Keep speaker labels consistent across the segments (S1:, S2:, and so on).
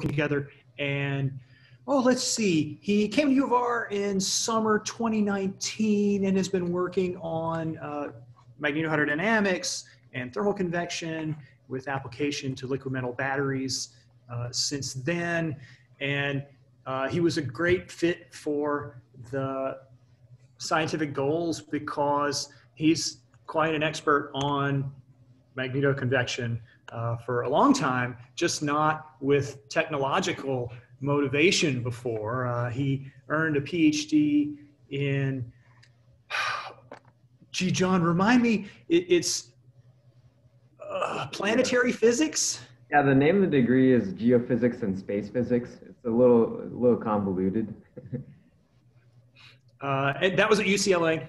S1: together. And oh, let's see, he came to U of R in summer 2019 and has been working on uh, magnetohydrodynamics and thermal convection with application to liquid metal batteries uh, since then. And uh, he was a great fit for the scientific goals because he's quite an expert on magnetoconvection uh, for a long time, just not with technological motivation before. Uh, he earned a PhD in, gee, John, remind me, it, it's uh, planetary physics?
S2: Yeah, the name of the degree is geophysics and space physics. It's a little, a little convoluted.
S1: Uh, and that was at UCLA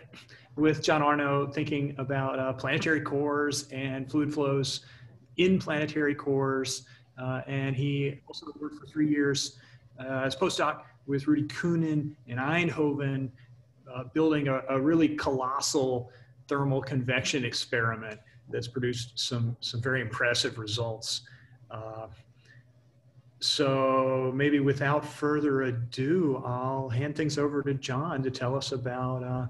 S1: with Jon Aurnou thinking about uh, planetary cores and fluid flows in planetary cores. Uh, and he also worked for three years uh, as postdoc with Rudie Kunnen in Eindhoven, uh, building a, a, really colossal thermal convection experiment that's produced some, some very impressive results. Uh, so maybe without further ado, I'll hand things over to John to tell us about uh,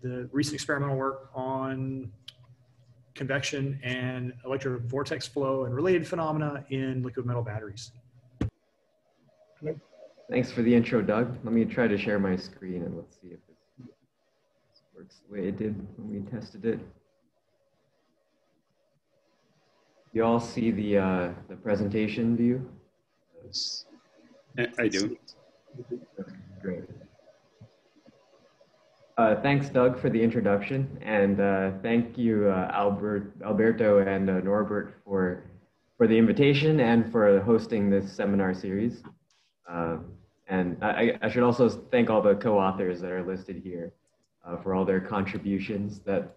S1: the recent experimental work on convection and electrovortex flow and related phenomena in liquid metal batteries.
S2: Thanks for the intro, Doug. Let me try to share my screen and let's see if this works the way it did when we tested it. You all see the, uh, the presentation view?
S3: I do.
S2: great. Uh, thanks, Doug, for the introduction, and uh, thank you, uh, Albert, Alberto, and uh, Norbert for for the invitation and for hosting this seminar series. Uh, and I, I, should also thank all the co-authors that are listed here uh, for all their contributions that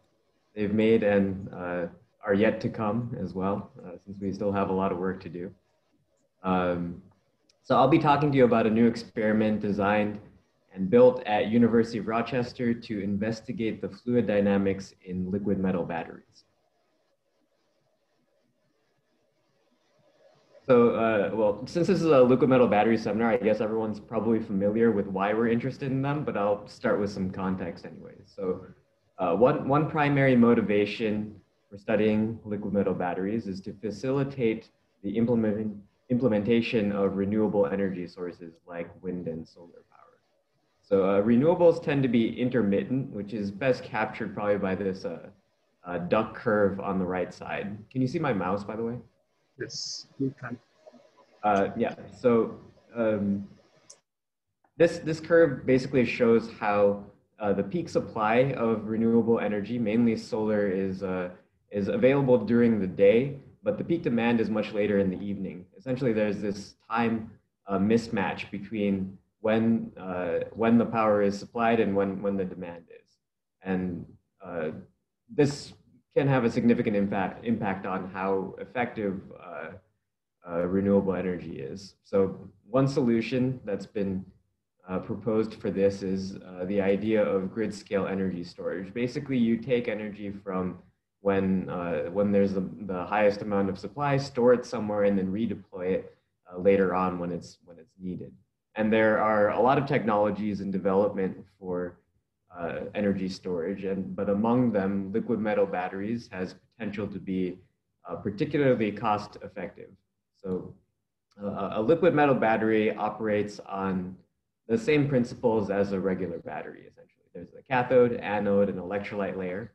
S2: they've made and are yet to come as well, since we still have a lot of work to do. Um, so I'll be talking to you about a new experiment designed and built at University of Rochester to investigate the fluid dynamics in liquid metal batteries. So, uh, well, since this is a liquid metal battery seminar, I guess everyone's probably familiar with why we're interested in them, but I'll start with some context anyways. So uh, one, one primary motivation for studying liquid metal batteries is to facilitate the implement, implementation of renewable energy sources like wind and solar. So uh, renewables tend to be intermittent, which is best captured probably by this uh, uh, duck curve on the right side. Can you see my mouse, by the way?
S3: Yes, you can.
S2: Uh, yeah, so um, this, this curve basically shows how uh, the peak supply of renewable energy, mainly solar, is, uh, is available during the day, but the peak demand is much later in the evening. Essentially, there's this time mismatch between when uh, when the power is supplied and when when the demand is, and uh, this can have a significant impact impact on how effective uh, uh renewable energy is. So one solution that's been uh, proposed for this is uh, the idea of grid scale energy storage. Basically, you take energy from when when there's the, the highest amount of supply, store it somewhere, and then redeploy it later on when it's when it's needed. And there are a lot of technologies in development for uh, energy storage, and, but among them, liquid metal batteries has potential to be uh, particularly cost effective. So uh, a liquid metal battery operates on the same principles as a regular battery, essentially. There's a cathode, anode, and electrolyte layer.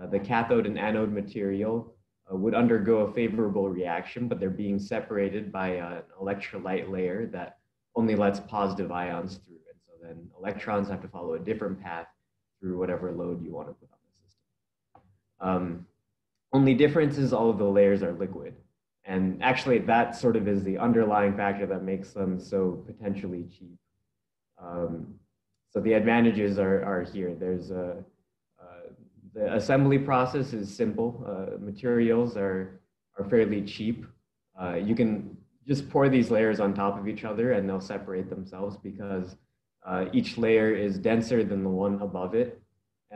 S2: Uh, the cathode and anode material uh, would undergo a favorable reaction, but they're being separated by an electrolyte layer that only lets positive ions through. And so then electrons have to follow a different path through whatever load you want to put on the system. Um, only difference is all of the layers are liquid. And actually that sort of is the underlying factor that makes them so potentially cheap. Um, so the advantages are, are here. There's a, uh, the assembly process is simple. Uh, materials are, are fairly cheap. Uh, you can just pour these layers on top of each other and they'll separate themselves because uh, each layer is denser than the one above it.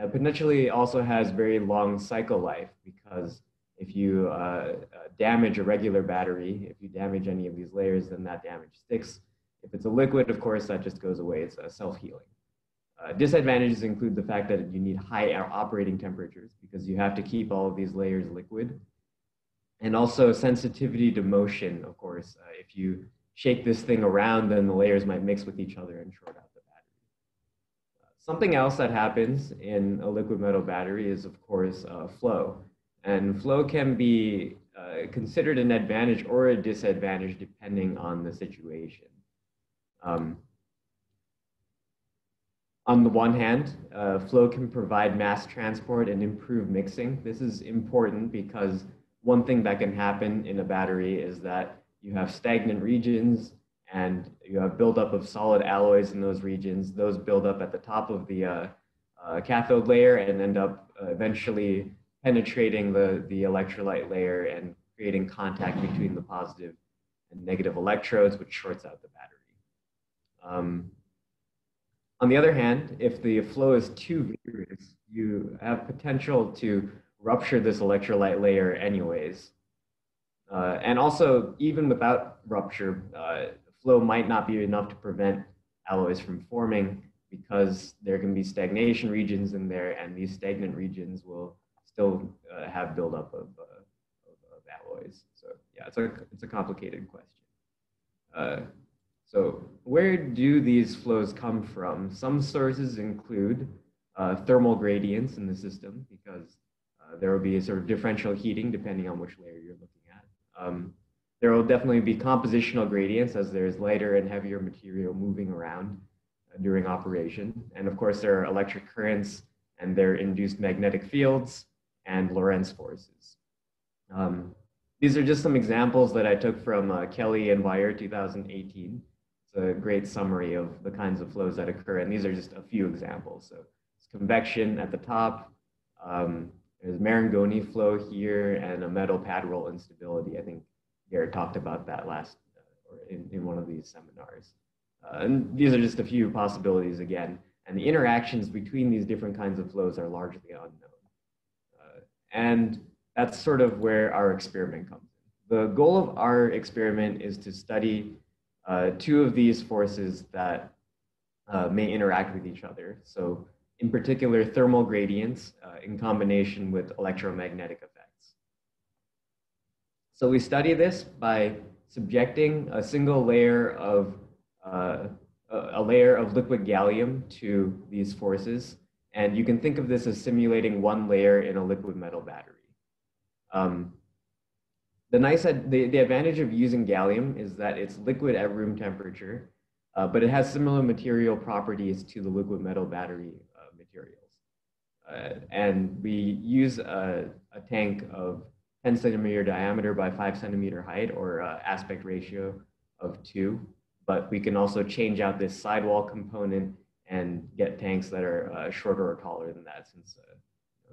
S2: Uh, potentially also has very long cycle life because If you uh, uh, damage a regular battery, if you damage any of these layers, then that damage sticks. If it's a liquid, of course, that just goes away. It's self-healing. Uh, disadvantages include the fact that you need high operating temperatures because you have to keep all of these layers liquid. And also sensitivity to motion, of course. Uh, if you shake this thing around, then the layers might mix with each other and short out the battery. Uh, something else that happens in a liquid metal battery is, of course, uh, flow. And flow can be uh, considered an advantage or a disadvantage depending on the situation. Um, on the one hand, uh, flow can provide mass transport and improve mixing. This is important because one thing that can happen in a battery is that you have stagnant regions and you have buildup of solid alloys in those regions. Those build up at the top of the uh, uh, cathode layer and end up uh, eventually penetrating the, the electrolyte layer and creating contact between the positive and negative electrodes, which shorts out the battery. Um, on the other hand, if the flow is too vigorous, you have potential to rupture this electrolyte layer anyways. Uh, and also, even without rupture, uh, flow might not be enough to prevent alloys from forming because there can be stagnation regions in there, and these stagnant regions will still uh, have buildup of, uh, of, of, alloys. So yeah, it's a, it's a complicated question. Uh, so where do these flows come from? Some sources include uh, thermal gradients in the system because there will be a sort of differential heating depending on which layer you're looking at. Um, there will definitely be compositional gradients as there's lighter and heavier material moving around uh, during operation. And of course, there are electric currents and their induced magnetic fields and Lorentz forces. Um, these are just some examples that I took from uh, Kelley and Weier 2018 It's a great summary of the kinds of flows that occur. And these are just a few examples. So it's convection at the top. Um, there's Marangoni flow here and a metal pad roll instability. I think Gerrit talked about that last uh, or in, in one of these seminars. Uh, and these are just a few possibilities again. And the interactions between these different kinds of flows are largely unknown. Uh, and that's sort of where our experiment comes in. The goal of our experiment is to study uh, two of these forces that uh, may interact with each other. So in particular, thermal gradients uh, in combination with electromagnetic effects. So we study this by subjecting a single layer of uh, a layer of liquid gallium to these forces. And you can think of this as simulating one layer in a liquid metal battery. Um, the nice the, the advantage of using gallium is that it's liquid at room temperature, uh, but it has similar material properties to the liquid metal battery. Uh, and we use a, a, tank of 10 centimeter diameter by 5 centimeter height or uh, aspect ratio of 2. But we can also change out this sidewall component and get tanks that are uh, shorter or taller than that since uh,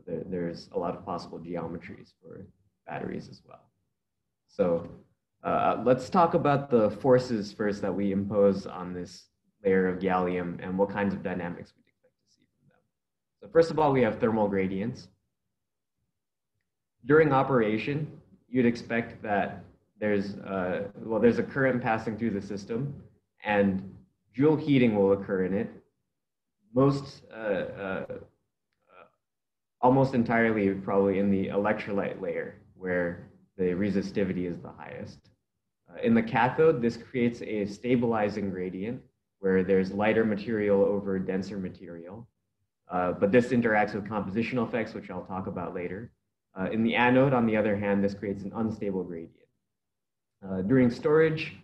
S2: there, there's a lot of possible geometries for batteries as well. So uh, let's talk about the forces first that we impose on this layer of gallium and what kinds of dynamics we'd expect to see from them. So first of all, we have thermal gradients. During operation, you'd expect that there's, uh, well, there's a current passing through the system and joule heating will occur in it. Most, uh, uh, almost entirely probably in the electrolyte layer where the resistivity is the highest. Uh, in the cathode, this creates a stabilizing gradient where there's lighter material over denser material. Uh, but this interacts with compositional effects, which I'll talk about later. Uh, in the anode, on the other hand, this creates an unstable gradient. Uh, during storage,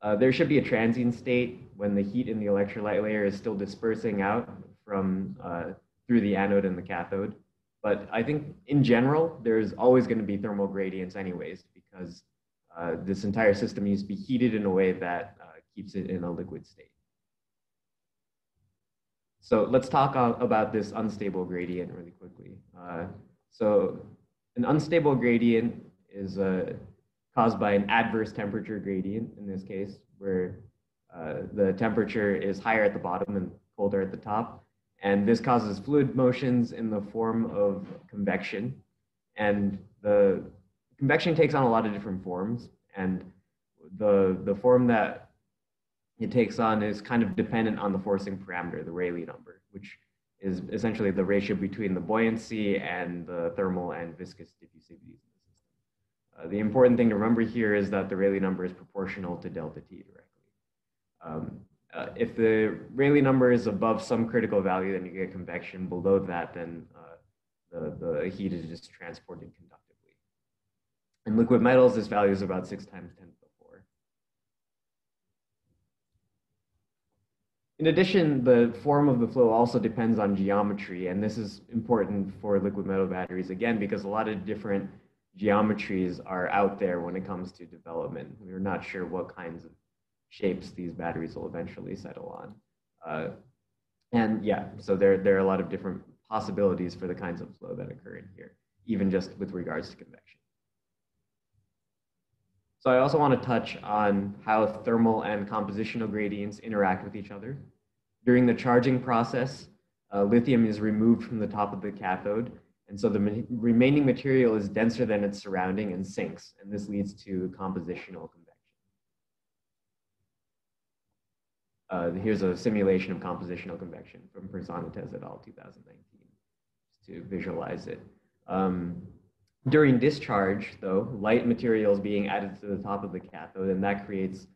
S2: uh, there should be a transient state when the heat in the electrolyte layer is still dispersing out from uh, through the anode and the cathode. But I think in general, there's always going to be thermal gradients anyways, because this entire system needs to be heated in a way that keeps it in a liquid state. So let's talk about this unstable gradient really quickly. Uh, so an unstable gradient is uh, caused by an adverse temperature gradient in this case, where uh, the temperature is higher at the bottom and colder at the top. And this causes fluid motions in the form of convection. And the convection takes on a lot of different forms, and the the form that it takes on is kind of dependent on the forcing parameter, the Rayleigh number, which is essentially the ratio between the buoyancy and the thermal and viscous diffusivities in the system. Uh, the important thing to remember here is that the Rayleigh number is proportional to delta T directly. Um, uh, if the Rayleigh number is above some critical value, then you get convection. Below that, then uh, the, the heat is just transported conductively. In liquid metals, this value is about six times 10 to the four. In addition, the form of the flow also depends on geometry, and this is important for liquid metal batteries, again, because a lot of different geometries are out there when it comes to development. We're not sure what kinds of shapes these batteries will eventually settle on. Uh, and yeah, so there, there are a lot of different possibilities for the kinds of flow that occur in here, even just with regards to convection. So I also want to touch on how thermal and compositional gradients interact with each other. During the charging process, uh, lithium is removed from the top of the cathode, and so the ma remaining material is denser than its surrounding and sinks, and this leads to compositional Uh, here's a simulation of compositional convection from Personnettaz et al. 2019, just to visualize it. Um, during discharge, though, light material is being added to the top of the cathode, and that creates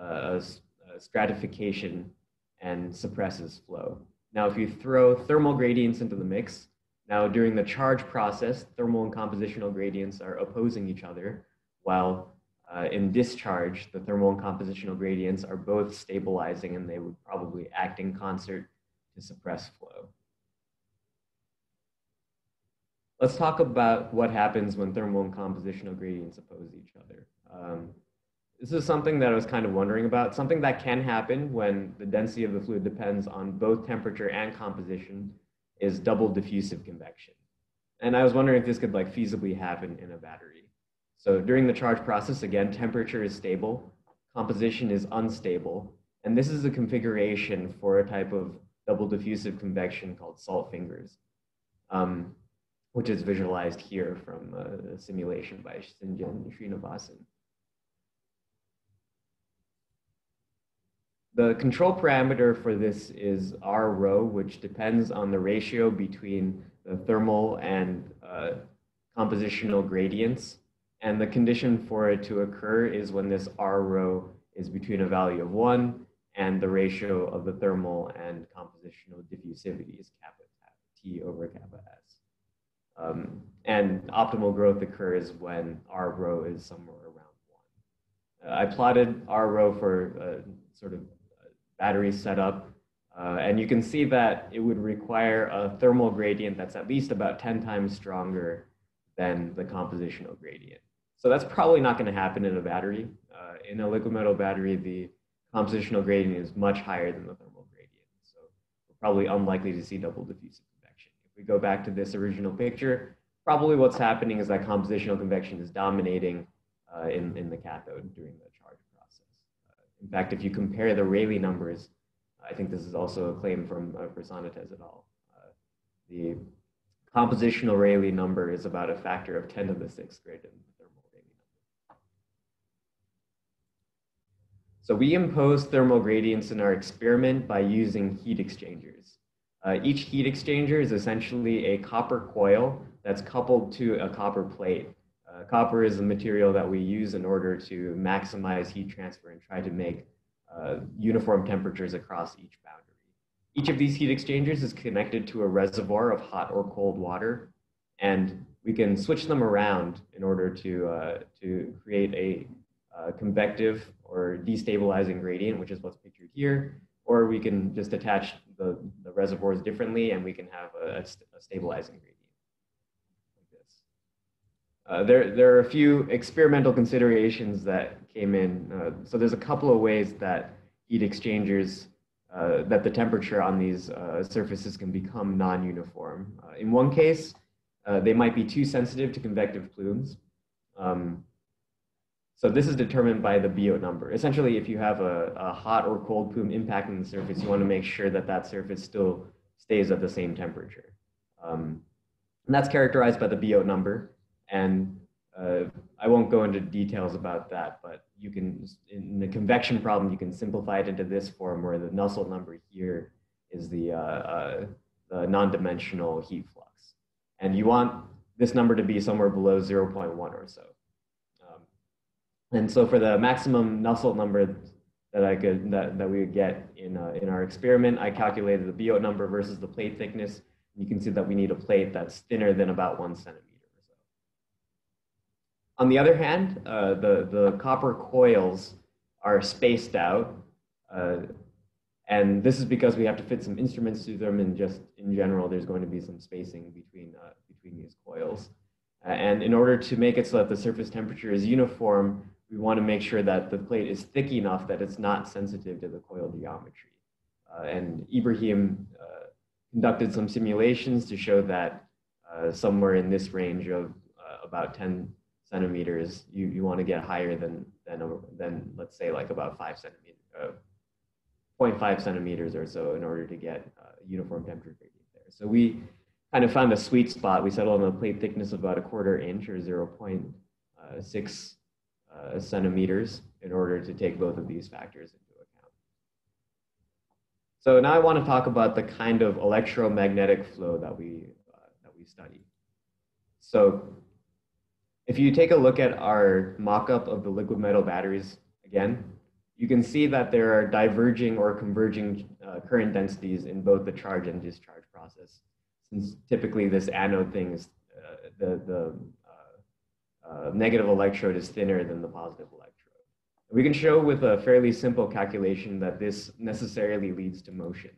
S2: uh, a, a stratification and suppresses flow. Now, if you throw thermal gradients into the mix, now during the charge process, thermal and compositional gradients are opposing each other, while uh, in discharge, the thermal and compositional gradients are both stabilizing and they would probably act in concert to suppress flow. Let's talk about what happens when thermal and compositional gradients oppose each other. Um, this is something that I was kind of wondering about, something that can happen when the density of the fluid depends on both temperature and composition is double diffusive convection. And I was wondering if this could like feasibly happen in a battery. So during the charge process, again, temperature is stable, composition is unstable, and this is a configuration for a type of double diffusive convection called salt fingers, um, which is visualized here from a simulation by Sinjan Srinivasan. The control parameter for this is R rho, which depends on the ratio between the thermal and uh, compositional gradients and the condition for it to occur is when this R rho is between a value of one and the ratio of the thermal and compositional diffusivity is kappa T over kappa S. Um, and optimal growth occurs when R rho is somewhere around one. Uh, I plotted R rho for a sort of battery setup, uh, and you can see that it would require a thermal gradient that's at least about 10 times stronger than the compositional gradient. So that's probably not going to happen in a battery. Uh, in a liquid metal battery, the compositional gradient is much higher than the thermal gradient. So we're probably unlikely to see double diffusive convection. If we go back to this original picture, probably what's happening is that compositional convection is dominating uh, in, in the cathode during the charge in fact, if you compare the Rayleigh numbers, I think this is also a claim from uh, Personnettaz et al. Uh, the compositional Rayleigh number is about a factor of 10 to the sixth greater than the thermal Rayleigh number. So we impose thermal gradients in our experiment by using heat exchangers. Uh, each heat exchanger is essentially a copper coil that's coupled to a copper plate. Uh, copper is the material that we use in order to maximize heat transfer and try to make uh, uniform temperatures across each boundary. Each of these heat exchangers is connected to a reservoir of hot or cold water, and we can switch them around in order to, uh, to create a uh, convective or destabilizing gradient, which is what's pictured here, or we can just attach the, the reservoirs differently and we can have a, a stabilizing gradient. Uh, there, there are a few experimental considerations that came in. Uh, so there's a couple of ways that heat exchangers, uh, that the temperature on these uh, surfaces can become non-uniform. Uh, in one case, they might be too sensitive to convective plumes. Um, so this is determined by the Biot number. Essentially, if you have a, a, hot or cold plume impacting the surface, you want to make sure that that surface still stays at the same temperature. Um, and that's characterized by the Biot number. And uh, I won't go into details about that, but you can, in the convection problem, you can simplify it into this form where the Nusselt number here is the, uh, uh, the non-dimensional heat flux. And you want this number to be somewhere below 0.1 or so. Um, and so for the maximum Nusselt number that I could, that, that we would get in, uh, in our experiment, I calculated the Biot number versus the plate thickness. You can see that we need a plate that's thinner than about one centimeter. On the other hand, uh, the, the copper coils are spaced out. Uh, and this is because we have to fit some instruments through them and just in general, there's going to be some spacing between, uh, between these coils. Uh, and in order to make it so that the surface temperature is uniform, we want to make sure that the plate is thick enough that it's not sensitive to the coil geometry. Uh, and Ibrahim uh, conducted some simulations to show that somewhere in this range of about 10 centimeters, you, you want to get higher than, than, than let's say like about five centimeters, uh, 0.5 centimeters or so in order to get uh, uniform temperature gradient there. So we kind of found a sweet spot. We settled on a plate thickness of about a quarter inch or 0.6 uh, centimeters in order to take both of these factors into account. So now I want to talk about the kind of electromagnetic flow that we, uh, that we study. So if you take a look at our mock-up of the liquid metal batteries again, you can see that there are diverging or converging uh, current densities in both the charge and discharge process. Since typically this anode thing is, uh, the, the uh, uh negative electrode is thinner than the positive electrode. We can show with a fairly simple calculation that this necessarily leads to motion.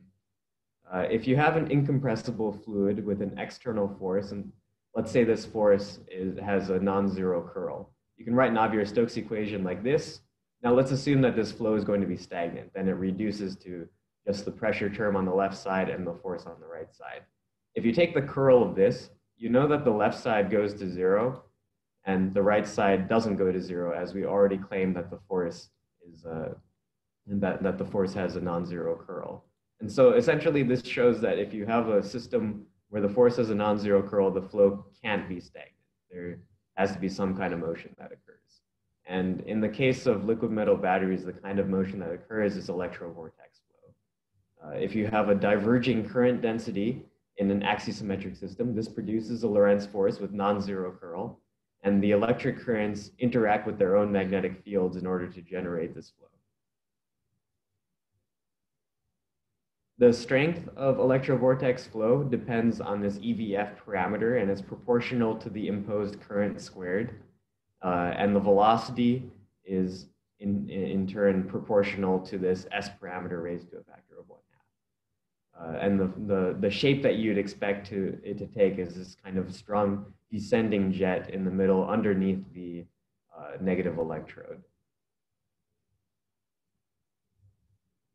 S2: Uh, if you have an incompressible fluid with an external force, and let's say this force is, has a non-zero curl. You can write Navier-Stokes equation like this. Now let's assume that this flow is going to be stagnant. Then it reduces to just the pressure term on the left side and the force on the right side. If you take the curl of this, you know that the left side goes to zero and the right side doesn't go to zero as we already claimed that the force is uh, that, that the force has a non-zero curl. And so essentially this shows that if you have a system where the force has a non-zero curl, the flow can't be stagnant. There has to be some kind of motion that occurs. And in the case of liquid metal batteries, the kind of motion that occurs is electrovortex flow. Uh, if you have a diverging current density in an axisymmetric system, this produces a Lorentz force with non-zero curl, and the electric currents interact with their own magnetic fields in order to generate this flow. The strength of electrovortex flow depends on this EVF parameter and is proportional to the imposed current squared. Uh, and the velocity is in, in turn proportional to this S parameter raised to a factor of one half. Uh, and the, the, the shape that you'd expect to, it to take is this kind of strong descending jet in the middle underneath the uh, negative electrode.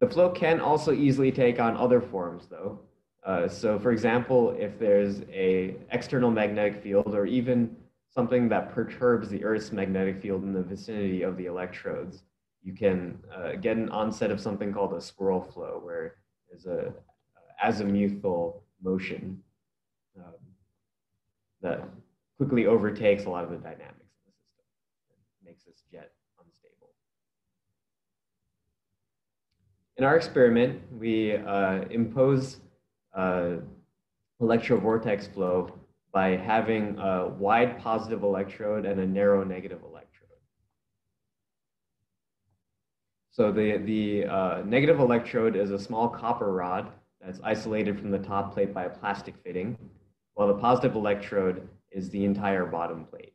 S2: The flow can also easily take on other forms though. Uh, so for example, if there's a external magnetic field or even something that perturbs the Earth's magnetic field in the vicinity of the electrodes, you can uh, get an onset of something called a swirl flow where there's a azimuthal motion um, that quickly overtakes a lot of the dynamics in the system and makes this jet In our experiment, we uh, impose uh, electrovortex flow by having a wide positive electrode and a narrow negative electrode. So the, the uh, negative electrode is a small copper rod that's isolated from the top plate by a plastic fitting, while the positive electrode is the entire bottom plate.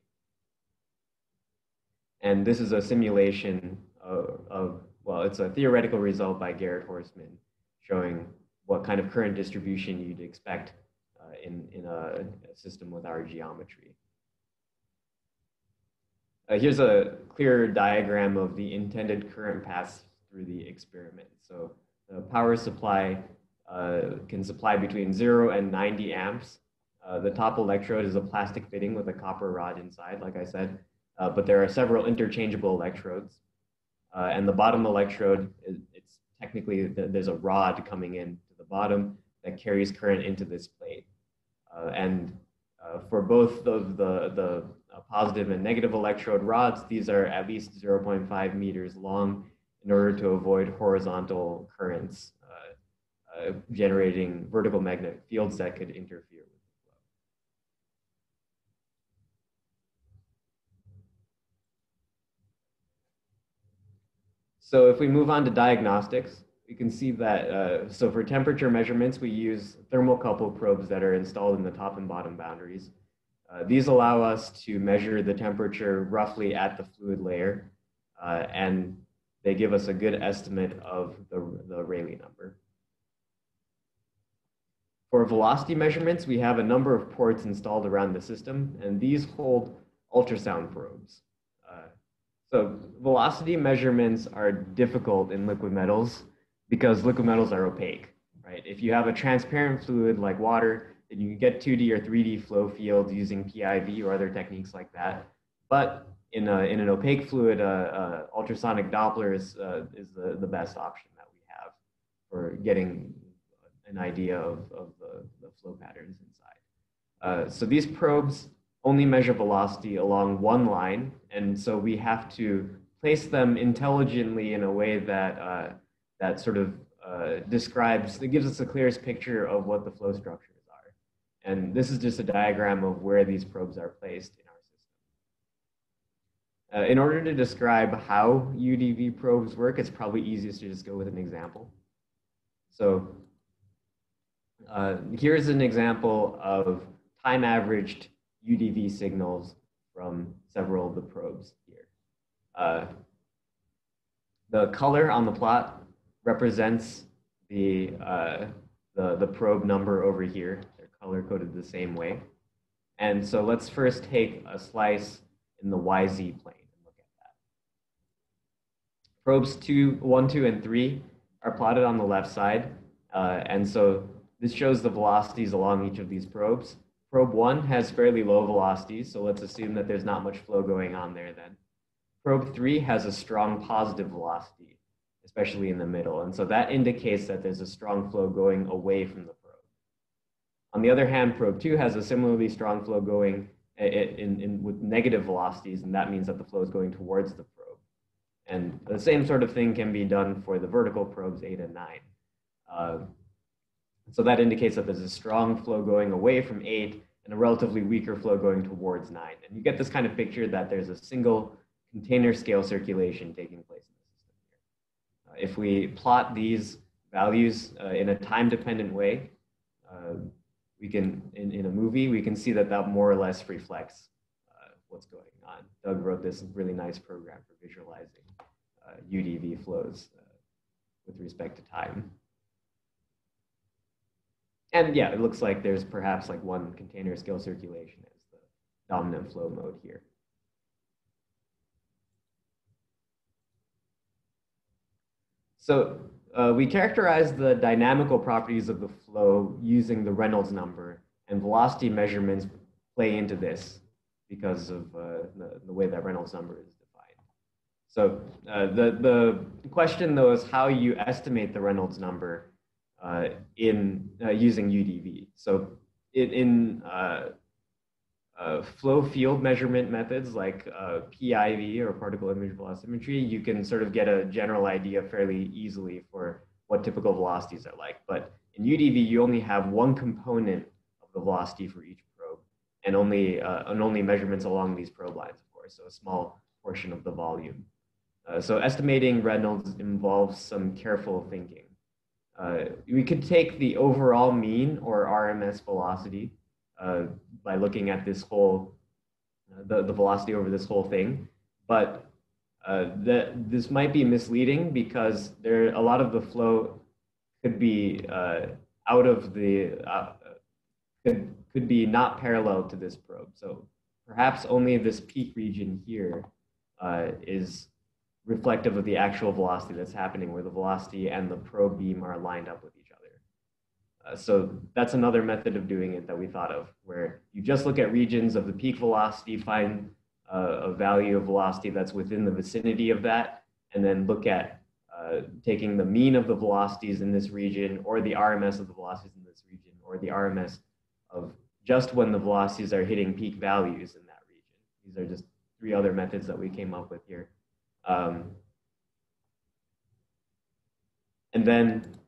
S2: And this is a simulation of, of well, it's a theoretical result by Gerrit Horstmann showing what kind of current distribution you'd expect uh, in, in a, a, system with our geometry. Uh, here's a clear diagram of the intended current paths through the experiment. So the power supply uh, can supply between 0 and 90 amps. Uh, the top electrode is a plastic fitting with a copper rod inside, like I said, uh, but there are several interchangeable electrodes. Uh, and the bottom electrode, it's technically, there's a rod coming in to the bottom that carries current into this plate. Uh, and uh, for both of the, the uh, positive and negative electrode rods. These are at least 0.5 meters long in order to avoid horizontal currents uh, uh, generating vertical magnetic fields that could interfere with the flow. So if we move on to diagnostics, we can see that, uh, so for temperature measurements, we use thermocouple probes that are installed in the top and bottom boundaries. Uh, these allow us to measure the temperature roughly at the fluid layer, uh, and they give us a good estimate of the, the Rayleigh number. For velocity measurements, we have a number of ports installed around the system, and these hold ultrasound probes. So velocity measurements are difficult in liquid metals because liquid metals are opaque, right? If you have a transparent fluid like water, then you can get 2D or 3D flow fields using PIV or other techniques like that. But in, a, in an opaque fluid, uh, uh, ultrasonic Doppler is, uh, is the, the best option that we have for getting an idea of, of the, the flow patterns inside. Uh, so these probes only measure velocity along one line, and so we have to place them intelligently in a way that, uh, that sort of uh, describes, it gives us the clearest picture of what the flow structures are. And this is just a diagram of where these probes are placed in our system. Uh, in order to describe how UDV probes work, it's probably easiest to just go with an example. So uh, here's an example of time averaged UDV signals from several of the probes here. Uh, the color on the plot represents the, uh, the, the probe number over here. They're color coded the same way. And so let's first take a slice in the YZ plane and look at that. Probes two, one, two, and three are plotted on the left side. Uh, and so this shows the velocities along each of these probes. Probe one has fairly low velocities, so let's assume that there's not much flow going on there then. Probe three has a strong positive velocity, especially in the middle. And so that indicates that there's a strong flow going away from the probe. On the other hand, probe two has a similarly strong flow going in, in, in, with negative velocities, and that means that the flow is going towards the probe. And the same sort of thing can be done for the vertical probes eight and nine. Uh, so that indicates that there's a strong flow going away from eight and a relatively weaker flow going towards nine. And you get this kind of picture that there's a single container scale circulation taking place in the system here. Uh, if we plot these values uh, in a time dependent way, uh, we can, in, in a movie, we can see that that more or less reflects uh, what's going on. Doug wrote this really nice program for visualizing UDV uh, flows uh, with respect to time and yeah, it looks like there's perhaps like one container scale circulation as the dominant flow mode here. So uh, we characterize the dynamical properties of the flow using the Reynolds number and velocity measurements play into this because of uh, the, the way that Reynolds number is defined. So uh, the, the question though is how you estimate the Reynolds number uh, in uh, using UDV. So in, in uh, uh, flow field measurement methods like uh, PIV or particle image velocimetry, you can sort of get a general idea fairly easily for what typical velocities are like. But in UDV, you only have one component of the velocity for each probe and only, uh, and only measurements along these probe lines, of course, so a small portion of the volume. so estimating Reynolds involves some careful thinking. Uh, we could take the overall mean or RMS velocity uh, by looking at this whole, uh, the, the velocity over this whole thing. But uh, that this might be misleading because there a lot of the flow could be uh, out of the, uh, could, could be not parallel to this probe. So perhaps only this peak region here is reflective of the actual velocity that's happening where the velocity and the probe beam are lined up with each other. Uh, so that's another method of doing it that we thought of where you just look at regions of the peak velocity, find uh, a value of velocity that's within the vicinity of that, and then look at uh, taking the mean of the velocities in this region or the RMS of the velocities in this region or the RMS of just when the velocities are hitting peak values in that region. These are just three other methods that we came up with here. Um, and then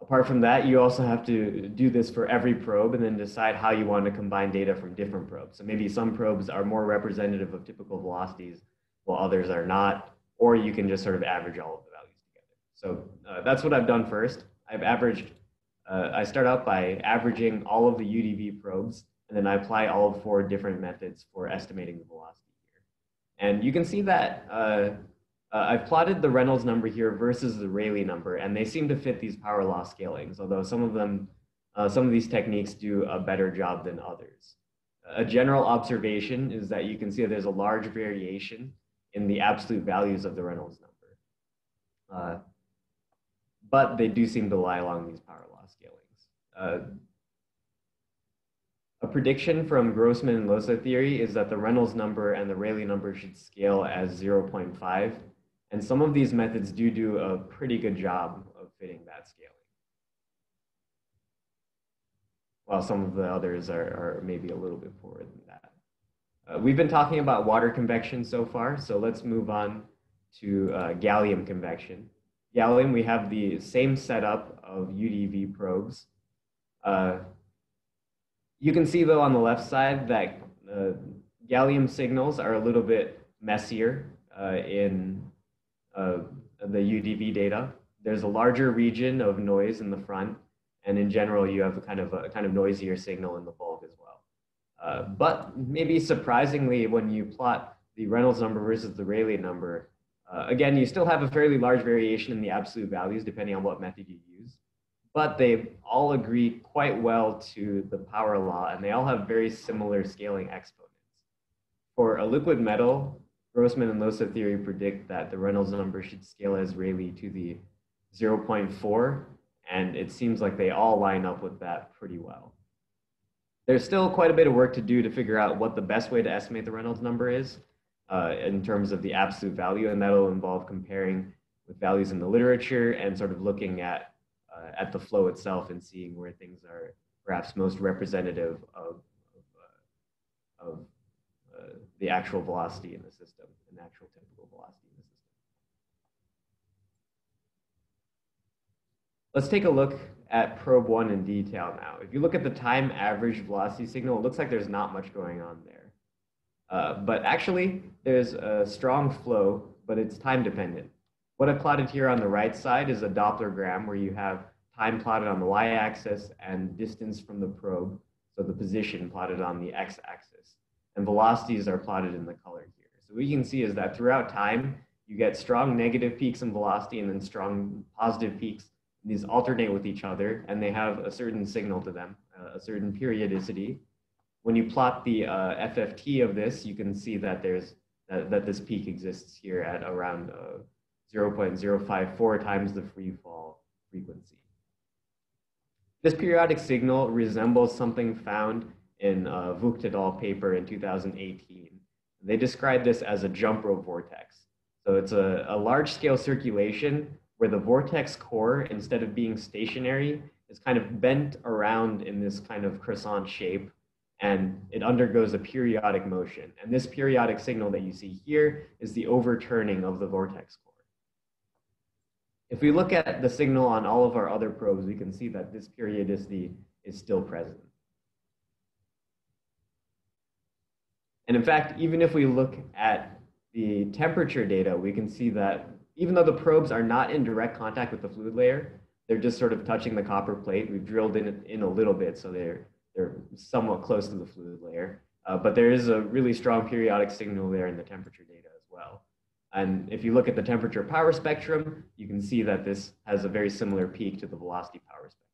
S2: apart from that, you also have to do this for every probe and then decide how you want to combine data from different probes. So maybe some probes are more representative of typical velocities while others are not, or you can just sort of average all of the values together. So uh, that's what I've done first. I've averaged, uh, I start out by averaging all of the UDV probes, and then I apply all four different methods for estimating the velocity. And you can see that uh, uh, I've plotted the Reynolds number here versus the Rayleigh number, and they seem to fit these power law scalings, although some of them, uh, some of these techniques do a better job than others. A general observation is that you can see that there's a large variation in the absolute values of the Reynolds number. Uh, but they do seem to lie along these power law scalings. A prediction from Grossmann and Lohse theory is that the Reynolds number and the Rayleigh number should scale as 0.5 and some of these methods do do a pretty good job of fitting that scaling. While some of the others are, are maybe a little bit poorer than that. Uh, we've been talking about water convection so far, so let's move on to uh, gallium convection. Gallium, we have the same setup of UDV probes. Uh, you can see though on the left side that uh, gallium signals are a little bit messier uh, in uh, the UDV data. There's a larger region of noise in the front, and in general, you have a kind of a kind of noisier signal in the bulk as well. Uh, but maybe surprisingly, when you plot the Reynolds number versus the Rayleigh number, uh, again, you still have a fairly large variation in the absolute values depending on what method you use. But they all agree quite well to the power law, and they all have very similar scaling exponents. For a liquid metal, Grossmann and Lohse theory predict that the Reynolds number should scale as Rayleigh to the 0.4, and it seems like they all line up with that pretty well. There's still quite a bit of work to do to figure out what the best way to estimate the Reynolds number is uh, in terms of the absolute value, and that'll involve comparing with values in the literature and sort of looking at, uh, at the flow itself and seeing where things are perhaps most representative of, of, uh, of uh, the actual velocity in the system, the actual typical velocity in the system. Let's take a look at probe one in detail now. If you look at the time average velocity signal, it looks like there's not much going on there. Uh, but actually, there's a strong flow, but it's time dependent. What I plotted here on the right side is a Dopplergram where you have time plotted on the y-axis and distance from the probe, so the position plotted on the x-axis and velocities are plotted in the color here. So what you can see is that throughout time, you get strong negative peaks in velocity and then strong positive peaks. These alternate with each other and they have a certain signal to them, uh, a certain periodicity. When you plot the uh, FFT of this, you can see that there's that, that this peak exists here at around uh, 0.054 times the free fall frequency. This periodic signal resembles something found in a Vogt et al. paper in 2018. They describe this as a jump rope vortex. So it's a, a large scale circulation where the vortex core, instead of being stationary, is kind of bent around in this kind of croissant shape and it undergoes a periodic motion. And this periodic signal that you see here is the overturning of the vortex core. If we look at the signal on all of our other probes, we can see that this periodicity is still present. And in fact, even if we look at the temperature data, we can see that even though the probes are not in direct contact with the fluid layer, they're just sort of touching the copper plate. We've drilled in, in a little bit, so they're, they're somewhat close to the fluid layer. Uh, but there is a really strong periodic signal there in the temperature data as well. And if you look at the temperature power spectrum, you can see that this has a very similar peak to the velocity power spectrum.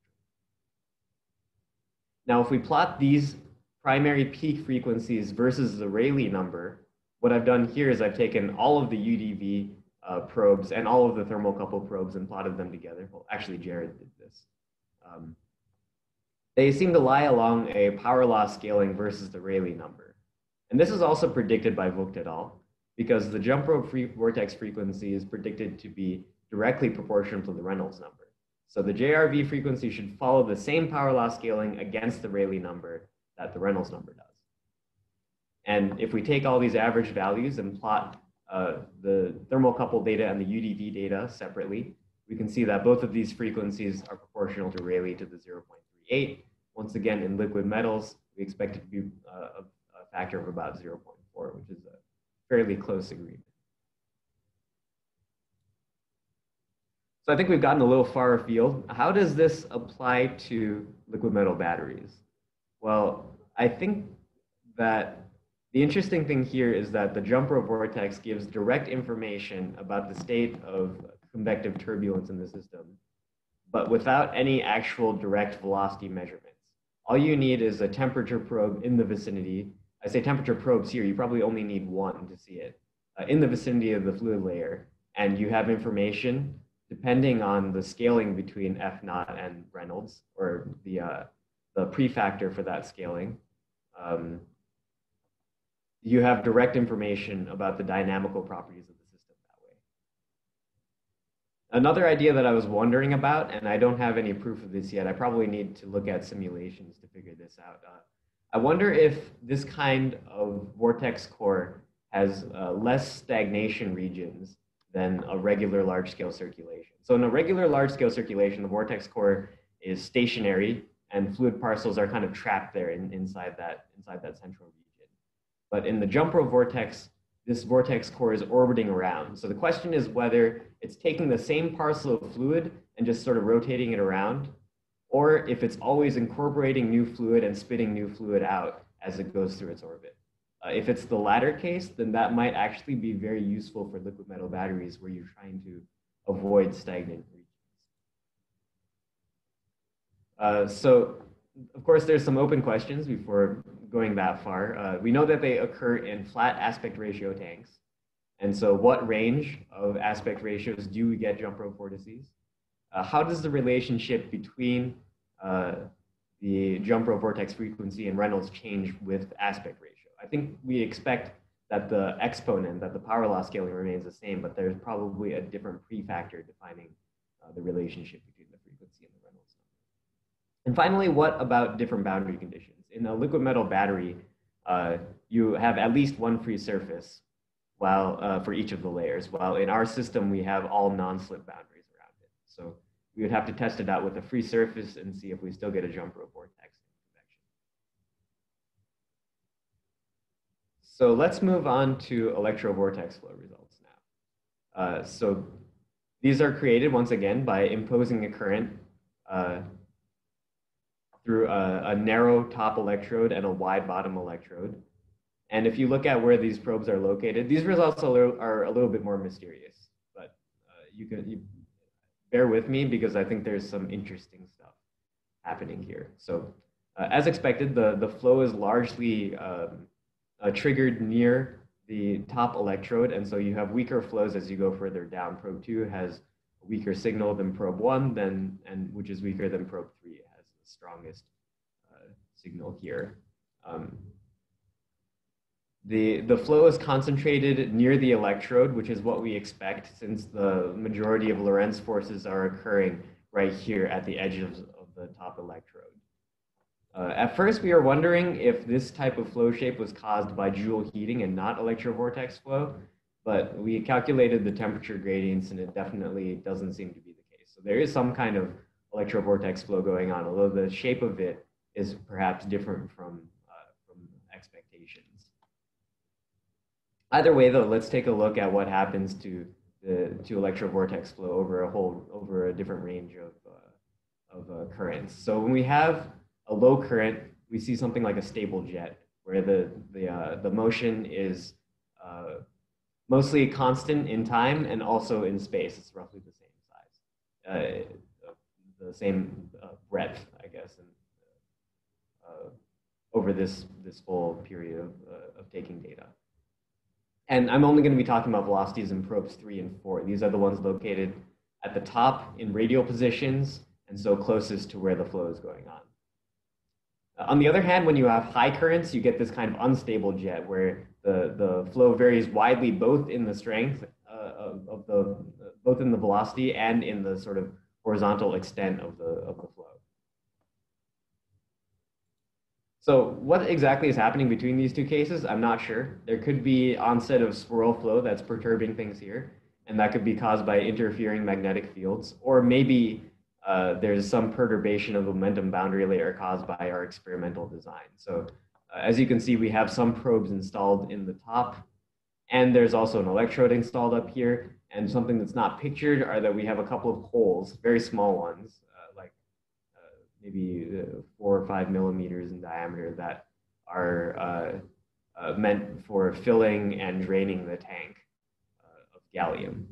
S2: Now, if we plot these primary peak frequencies versus the Rayleigh number, what I've done here is I've taken all of the UDV uh, probes and all of the thermocouple probes and plotted them together. Well, actually, Jared did this. Um, they seem to lie along a power law scaling versus the Rayleigh number. And this is also predicted by Vogt et al. Because the jump rope free vortex frequency is predicted to be directly proportional to the Reynolds number. So the JRV frequency should follow the same power law scaling against the Rayleigh number that the Reynolds number does. And if we take all these average values and plot uh, the thermocouple data and the UDV data separately, we can see that both of these frequencies are proportional to Rayleigh to the 0.38. Once again, in liquid metals, we expect it to be uh, a, a factor of about 0.4, which is a fairly close agreement. So I think we've gotten a little far afield. How does this apply to liquid metal batteries? Well, I think that the interesting thing here is that the jump rope vortex gives direct information about the state of convective turbulence in the system, but without any actual direct velocity measurements. All you need is a temperature probe in the vicinity. I say temperature probes here, you probably only need one to see it, uh, in the vicinity of the fluid layer. And you have information depending on the scaling between F naught and Reynolds, or the, uh, the prefactor for that scaling, um, you have direct information about the dynamical properties of the system that way. Another idea that I was wondering about, and I don't have any proof of this yet, I probably need to look at simulations to figure this out. Uh, I wonder if this kind of vortex core has uh, less stagnation regions than a regular large scale circulation. So in a regular large scale circulation, the vortex core is stationary and fluid parcels are kind of trapped there in, inside, that, inside that central region. But in the jumper vortex, this vortex core is orbiting around. So the question is whether it's taking the same parcel of fluid and just sort of rotating it around, or if it's always incorporating new fluid and spitting new fluid out as it goes through its orbit. Uh, if it's the latter case, then that might actually be very useful for liquid metal batteries where you're trying to avoid stagnant regions. Uh, so, of course, there's some open questions before going that far. Uh, we know that they occur in flat aspect ratio tanks. And so what range of aspect ratios do we get jump rope vortices? Uh, how does the relationship between uh, the jump rope vortex frequency and Reynolds change with aspect ratio? I think we expect that the exponent, that the power law scaling remains the same, but there's probably a different prefactor defining uh, the relationship between the frequency and the Reynolds number. And finally, what about different boundary conditions? In a liquid metal battery, uh, you have at least one free surface while uh, for each of the layers, while in our system, we have all non-slip boundaries. So we would have to test it out with a free surface and see if we still get a jump rope vortex. So let's move on to electrovortex flow results now. Uh, so these are created once again by imposing a current uh, through a, a, narrow top electrode and a wide bottom electrode. And if you look at where these probes are located, these results are, are a little bit more mysterious, but uh, you can you bear with me because I think there's some interesting stuff happening here. So uh, as expected, the, the flow is largely um, uh, triggered near the top electrode. And so you have weaker flows as you go further down. Probe two has a weaker signal than probe one, then, and which is weaker than probe three. It has the strongest uh, signal here. Um, the, the flow is concentrated near the electrode, which is what we expect since the majority of Lorentz forces are occurring right here at the edges of the top electrode. Uh, at first, we were wondering if this type of flow shape was caused by Joule heating and not electrovortex flow, but we calculated the temperature gradients and it definitely doesn't seem to be the case. So there is some kind of electrovortex flow going on, although the shape of it is perhaps different from Either way, though, let's take a look at what happens to the to electrovortex flow over a whole over a different range of uh, of uh, currents. So when we have a low current, we see something like a stable jet, where the, the, uh, the motion is uh, mostly constant in time and also in space. It's roughly the same size, uh, the same uh, breadth, I guess, and, uh, over this, this whole period of, of taking data. And I'm only going to be talking about velocities in probes three and four. These are the ones located at the top in radial positions and so closest to where the flow is going on. On the other hand, when you have high currents, you get this kind of unstable jet where the, the flow varies widely both in the strength uh, of, of, the, both in the velocity and in the sort of horizontal extent of the, of the flow. So what exactly is happening between these two cases? I'm not sure. There could be onset of swirl flow that's perturbing things here, and that could be caused by interfering magnetic fields, or maybe uh, there's some perturbation of momentum boundary layer caused by our experimental design. So uh, as you can see, we have some probes installed in the top, and there's also an electrode installed up here. And something that's not pictured are that we have a couple of holes, very small ones, maybe uh, four or five millimeters in diameter that are uh, uh, meant for filling and draining the tank uh, of gallium.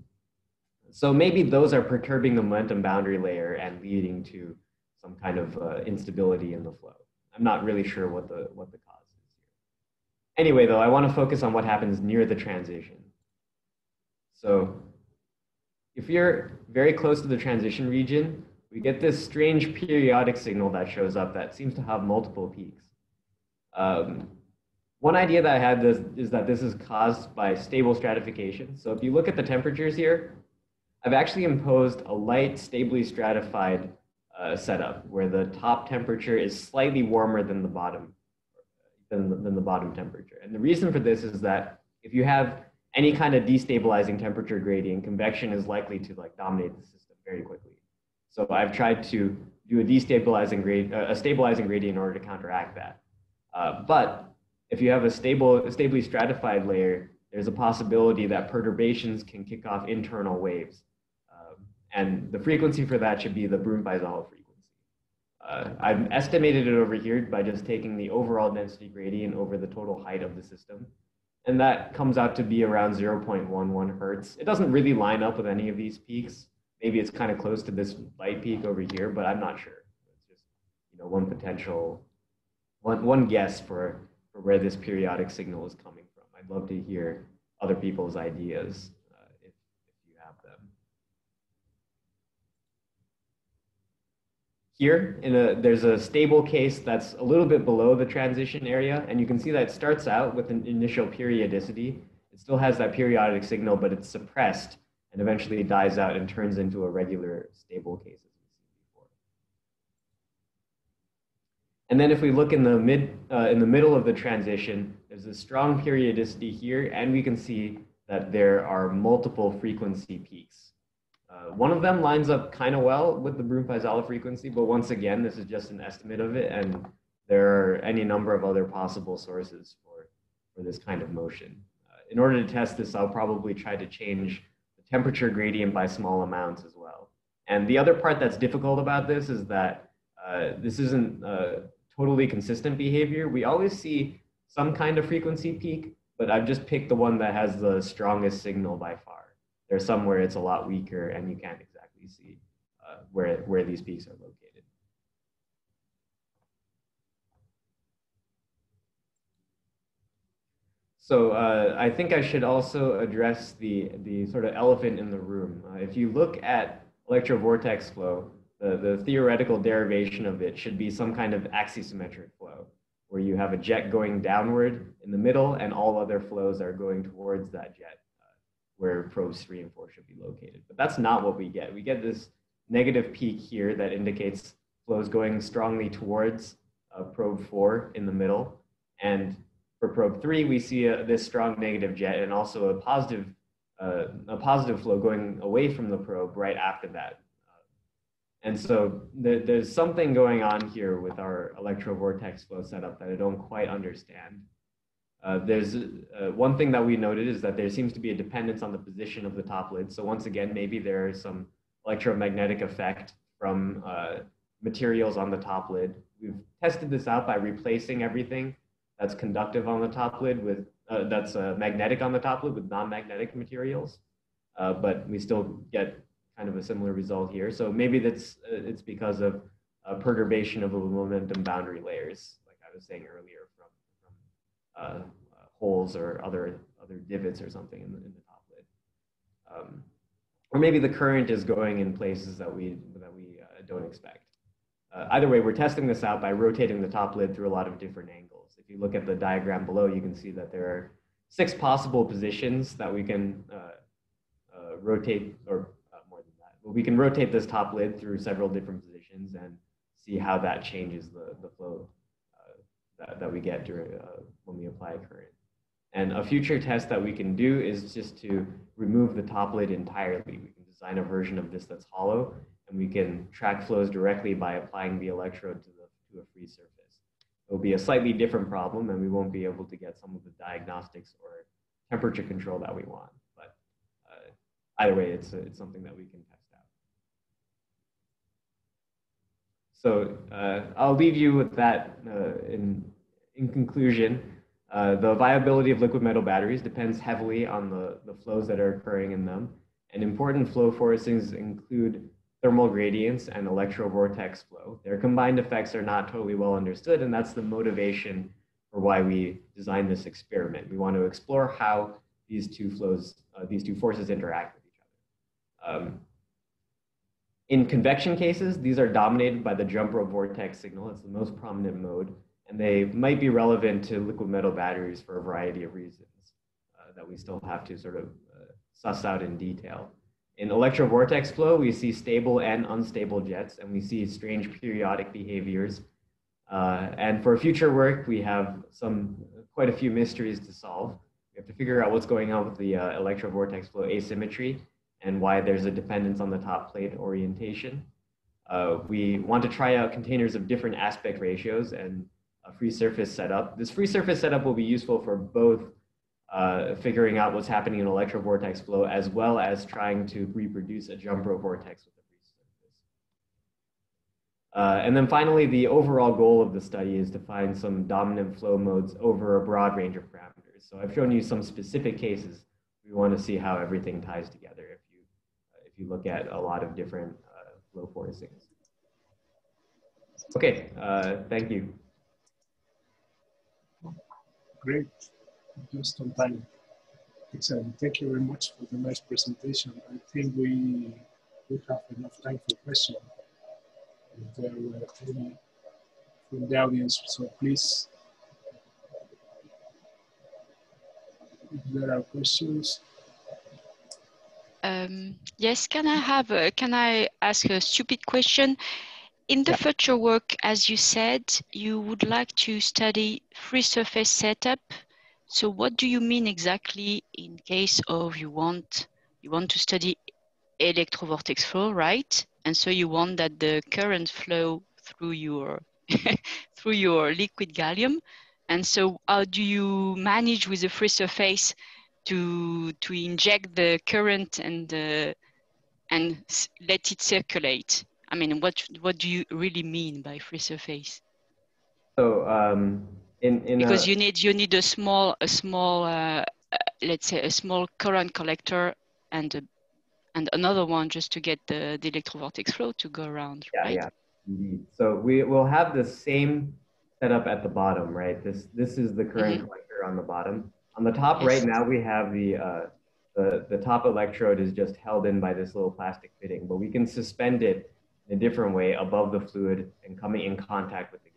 S2: So maybe those are perturbing the momentum boundary layer and leading to some kind of instability in the flow. I'm not really sure what the, what the cause is here. Anyway, though, I want to focus on what happens near the transition. So if you're very close to the transition region, we get this strange periodic signal that shows up that seems to have multiple peaks. Um, one idea that I had this, is that this is caused by stable stratification. So if you look at the temperatures here, I've actually imposed a light, stably stratified uh, setup where the top temperature is slightly warmer than the bottom, than the, than the bottom temperature. And the reason for this is that if you have any kind of destabilizing temperature gradient, convection is likely to like dominate the system very quickly. So I've tried to do a destabilizing grade, uh, a stabilizing gradient in order to counteract that. Uh, but if you have a stable, stably stratified layer, there's a possibility that perturbations can kick off internal waves. Um, and the frequency for that should be the Brunt-Väisälä frequency. Uh, I've estimated it over here by just taking the overall density gradient over the total height of the system and that comes out to be around 0.11 hertz. It doesn't really line up with any of these peaks. Maybe it's kind of close to this light peak over here, but I'm not sure. It's just you know one potential, one one guess for for where this periodic signal is coming from. I'd love to hear other people's ideas. Uh, if, if you have them. Here, in a, there's a stable case that's a little bit below the transition area, and you can see that it starts out with an initial periodicity. It still has that periodic signal, but it's suppressed and eventually dies out and turns into a regular stable case as we've seen before. And then if we look in the mid, uh, in the middle of the transition, there's a strong periodicity here, and we can see that there are multiple frequency peaks. Uh, one of them lines up kind of well with the Brunt-Väisälä frequency, but once again, this is just an estimate of it, and there are any number of other possible sources for, for this kind of motion. Uh, in order to test this, I'll probably try to change temperature gradient by small amounts as well. And the other part that's difficult about this is that uh, this isn't uh, totally consistent behavior. We always see some kind of frequency peak, but I've just picked the one that has the strongest signal by far. There's some where it's a lot weaker and you can't exactly see uh, where, where these peaks are located. So uh, I think I should also address the, the sort of elephant in the room. Uh, if you look at electrovortex flow, the, the theoretical derivation of it should be some kind of axisymmetric flow, where you have a jet going downward in the middle and all other flows are going towards that jet where probes three and four should be located. But that's not what we get. We get this negative peak here that indicates flows going strongly towards uh, probe four in the middle. And for probe three, we see a, this strong negative jet and also a positive, uh, a positive flow going away from the probe right after that. And so there, there's something going on here with our electrovortex flow setup that I don't quite understand. Uh, there's uh, one thing that we noted is that there seems to be a dependence on the position of the top lid. So once again, maybe there is some electromagnetic effect from uh, materials on the top lid. We've tested this out by replacing everything that's conductive on the top lid with, uh, that's uh, magnetic on the top lid with non-magnetic materials. but we still get kind of a similar result here. So maybe that's, it's because of a perturbation of the momentum boundary layers, like I was saying earlier. Uh, holes or other other divots or something in the, in the top lid. Um, or maybe the current is going in places that we that we uh, don't expect. Uh, either way, we're testing this out by rotating the top lid through a lot of different angles. If you look at the diagram below, you can see that there are six possible positions that we can uh, uh, rotate, or uh, more than that. But we can rotate this top lid through several different positions and see how that changes the, the flow that, that we get during, uh, when we apply current. And a future test that we can do is just to remove the top lid entirely. We can design a version of this that's hollow, and we can track flows directly by applying the electrode to, the, to a free surface. It will be a slightly different problem, and we won't be able to get some of the diagnostics or temperature control that we want. But uh, either way, it's, it's something that we can test out. So uh, I'll leave you with that uh, in, in conclusion. Uh, the viability of liquid metal batteries depends heavily on the, the flows that are occurring in them. And important flow forcings include thermal gradients and electrovortex flow. Their combined effects are not totally well understood, and that's the motivation for why we designed this experiment. We want to explore how these two flows, uh, these two forces interact with each other. Um, in convection cases, these are dominated by the jump rope vortex signal. It's the most prominent mode and they might be relevant to liquid metal batteries for a variety of reasons uh, that we still have to sort of uh, suss out in detail. In electrovortex flow, we see stable and unstable jets, and we see strange periodic behaviors. Uh, and for future work, we have some quite a few mysteries to solve. We have to figure out what's going on with the uh, electrovortex flow asymmetry and why there's a dependence on the top plate orientation. Uh, we want to try out containers of different aspect ratios and a free surface setup. This free surface setup will be useful for both uh, figuring out what's happening in electrovortex flow as well as trying to reproduce a jump rope vortex with a free surface. Uh, and then finally, the overall goal of the study is to find some dominant flow modes over a broad range of parameters. So I've shown you some specific cases. We want to see how everything ties together if you, uh, if you look at a lot of different uh, flow forcings. Okay, uh, thank you.
S4: Great, just on time. Excellent. Thank you very much for the nice presentation. I think we we have enough time for questions. If there were any from the audience, so please, if there are questions.
S5: Um, yes, can I have a, can I ask a stupid question? In the yeah. future work, as you said, you would like to study free surface setup. So what do you mean exactly in case of you want you want to study electrovortex flow, right? And so you want that the current flow through your through your liquid gallium. And so how do you manage with a free surface to to inject the current and uh, and let it circulate? I mean, what what do you really mean by free surface?
S2: So um, in, in
S5: because
S2: a,
S5: you need you need a small a small uh, uh, let's say a small current collector and a, and another one just to get the the electrovortex flow to go around.
S2: Yeah,
S5: right?
S2: yeah, indeed. So we will have the same setup at the bottom, right? This this is the current mm -hmm. collector on the bottom. On the top yes. right now we have the uh, the the top electrode is just held in by this little plastic fitting, but we can suspend it in a different way above the fluid and coming in contact with the.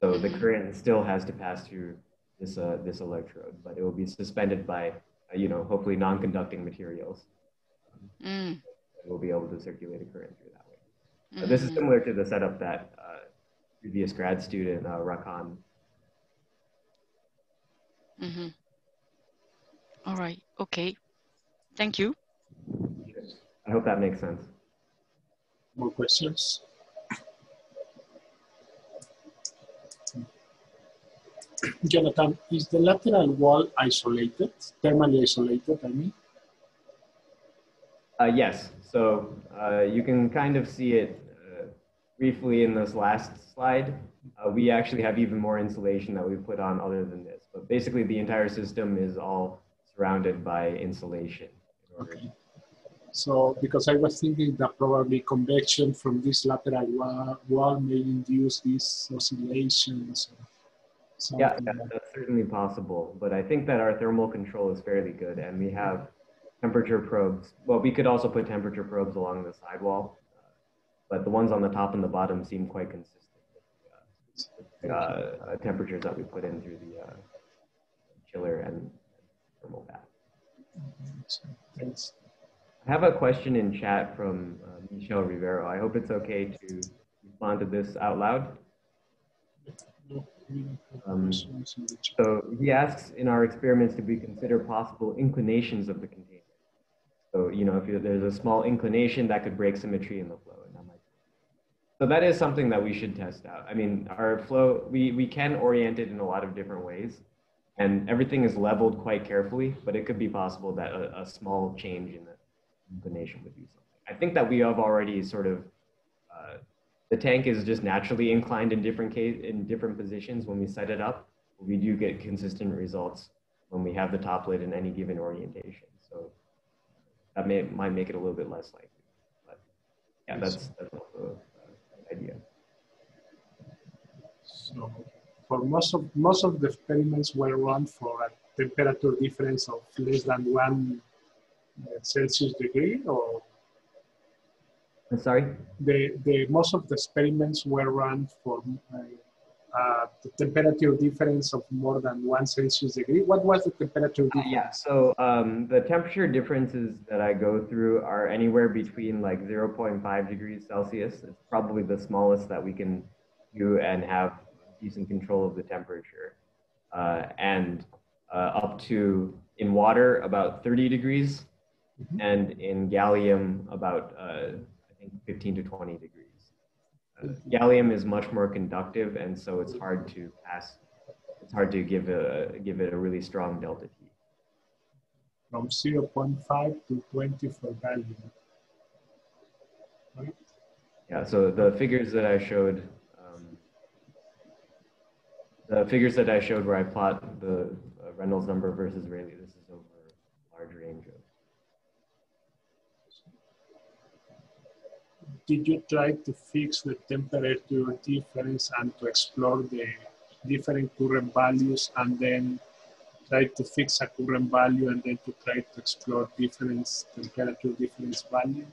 S2: So the current still has to pass through this, uh, this electrode, but it will be suspended by, uh, you know, hopefully non-conducting materials. Mm. We'll be able to circulate a current through that way. Mm -hmm. This is mm-hmm. similar to the setup that uh, previous grad student, uh, Rakan.
S5: Mm -hmm. All right, okay. Thank you.
S2: I hope that makes sense.
S4: More questions? Jonathan, is the lateral wall isolated, thermally isolated, I mean?
S2: Uh, yes, so uh, you can kind of see it uh, briefly in this last slide. Uh, we actually have even more insulation that we put on other than this, but basically the entire system is all surrounded by insulation.
S4: Okay. So because I was thinking that probably convection from this lateral wall, wall may induce these oscillations.
S2: Yeah, yeah, that's certainly possible. But I think that our thermal control is fairly good and we have temperature probes. Well, we could also put temperature probes along the sidewall, uh, but the ones on the top and the bottom seem quite consistent with uh, uh, temperatures that we put in through the uh, chiller and thermal bath.
S4: Thanks.
S2: I have a question in chat from uh, Michel Rivero. I hope it's okay to respond to this out loud.
S4: No, we don't have
S2: Um. So he asks in our experiments, did we consider possible inclinations of the container? So, you know, if you- there's a small inclination that could break symmetry in the flow. And. So that is something that we should test out. I mean, our flow, we, we can orient it in a lot of different ways. And everything is leveled quite carefully, but it could be possible that a, a small change in the inclination would do something. I think that we have already sort of uh, the tank is just naturally inclined in different case in different positions when we set it up. We do get consistent results when we have the top lid in any given orientation. So that may might make it a little bit less likely. But yeah, that's that's also an idea.
S4: So for most of most of the experiments were run for a temperature difference of less than one uh, Celsius degree, or
S2: I'm sorry.
S4: the, the most of the experiments were run for uh, uh, the temperature difference of more than one Celsius degree. What was the temperature
S2: Uh,
S4: difference?
S2: yeah, so um, the temperature differences that I go through are anywhere between like 0.5 degrees Celsius. It's probably the smallest that we can do and have decent control of the temperature. Uh, and uh, up to, in water, about 30 degrees,
S4: Mhm.
S2: and in gallium, about, uh, 15 to 20 degrees. Uh, gallium is much more conductive, and so it's hard to pass it's hard to give a give it a really strong delta T.
S4: From 0.5 to 20 for gallium. Right?
S2: Yeah, so the figures that I showed, um, the figures that I showed where I plot the uh, Reynolds number versus Rayleigh, this is over a large range of.
S4: Did you try to fix the temperature difference and to explore the different current values and then try to fix a current value and then to try to explore different temperature difference value?